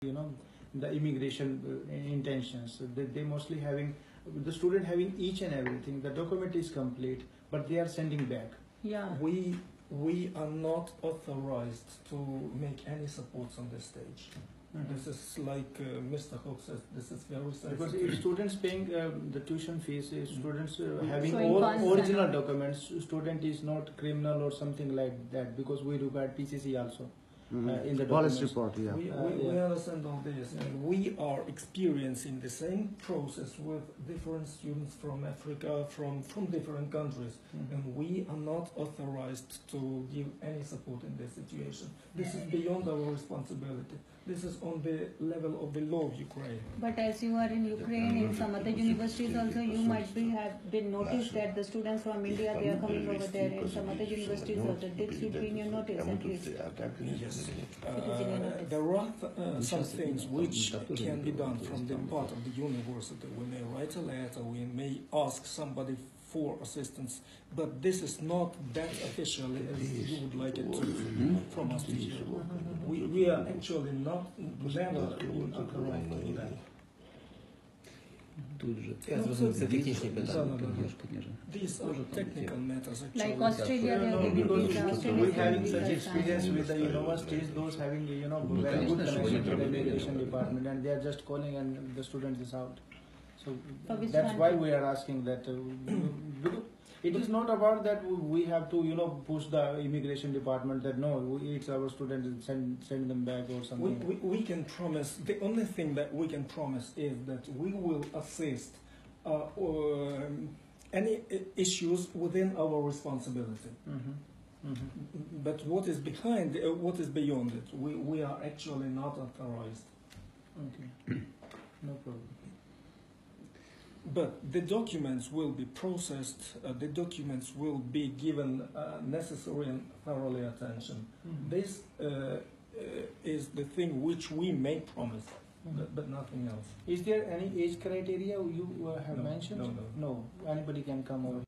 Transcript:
you know the immigration uh, intentions. They, they mostly having the student having each and everything. The document is complete, but they are sending back. Yeah. We we are not authorized to make any supports on this stage. This is like uh, Mr. Hook says. This is very Because if students paying um, the tuition fees, if students uh, having Showing all original documents, student is not criminal or something like that. Because we require PCC also Mhm. uh, in the Police documents. report, yeah. We, Uh, we, we understand all this, and we are experiencing the same process with different students from Africa, from, from different countries, Mhm. and we are not authorized to give any support in this situation. This is beyond our responsibility. This is on the level of the law of Ukraine. But as you are in Ukraine, in some other universities also, you might be have been noticed that the students from India they are coming over there. In some other universities also, did should be in your notice at least. Yes. Uh, there are uh, some things which can be done from the part of the university. We may write a letter, we may ask somebody for assistance, but this is not that officially as you would like it to from us to hear. We, we are actually not never been authorized to that budżet. Ja zrozumiem, no, technicznie pytanie. Podnieżka, nie, że... These are technical. Like Australia, such experience with the, universities, those having, you know, very good connection to the education department and they are just calling and the student is out. So that's why we are asking that. Uh, it is not about that we have to you know push the immigration department that no, we- it's our students, and send send them back or something. we, we can promise, the only thing that we can promise is that we will assist uh, um, any issues within our responsibility. Mhm. Mhm. But what is behind, uh, what is beyond it, we, we are actually not authorized. Okay. No problem. But the documents will be processed, uh, the documents will be given uh, necessary and thoroughly attention. Mhm. This uh, uh, is the thing which we may promise, but, but nothing else. Is there any age criteria you uh, have No, mentioned? no, no. No, anybody can come over